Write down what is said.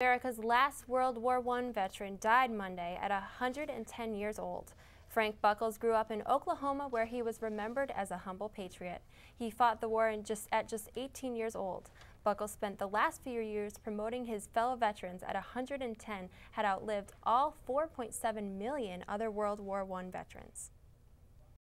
America's last World War I veteran died Monday at 110 years old. Frank Buckles grew up in Oklahoma where he was remembered as a humble patriot. He fought the war just, at just 18 years old. Buckles spent the last few years promoting his fellow veterans at 110 had outlived all 4.7 million other World War I veterans.